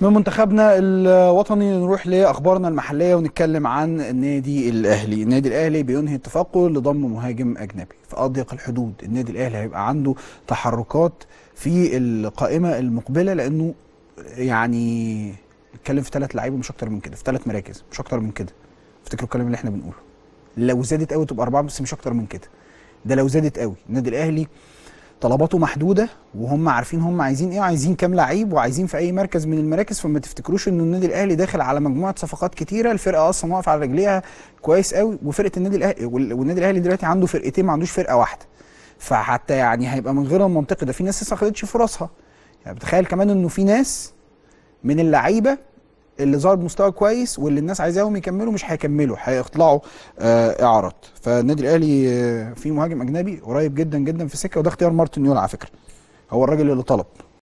من منتخبنا الوطني نروح لأخبارنا المحلية ونتكلم عن النادي الأهلي، النادي الأهلي بينهي اتفاقه لضم مهاجم أجنبي في أضيق الحدود، النادي الأهلي هيبقى عنده تحركات في القائمة المقبلة لأنه يعني بيتكلم في ثلاث لعيبة مش أكتر من كده، في ثلاث مراكز مش أكتر من كده. افتكروا الكلام اللي إحنا بنقوله. لو زادت قوي تبقى أربعة بس مش أكتر من كده. ده لو زادت قوي، النادي الأهلي طلباته محدودة وهم عارفين هم عايزين إيه وعايزين كام لعيب وعايزين في أي مركز من المراكز فما تفتكروش ان النادي الأهلي داخل على مجموعة صفقات كتيرة الفرقة أصلا واقفة على رجليها كويس قوي وفرقة النادي الاهلي والنادي الأهلي دلوقتي عنده فرقتين ما عندوش فرقة واحدة. فحتى يعني هيبقى من غير المنطقي ده في ناس لسه ما خدتش فرصها. يعني بتخيل كمان إنه في ناس من اللعيبة اللي ظهر بمستوى كويس واللي الناس عايزاهم يكملوا مش هيكملوا هيطلعوا آه إعارات. فالنادي الأهلي آه في مهاجم أجنبي قريب جدا جدا في سكة وده اختيار مارتن يول على فكرة. هو الراجل اللي طلب.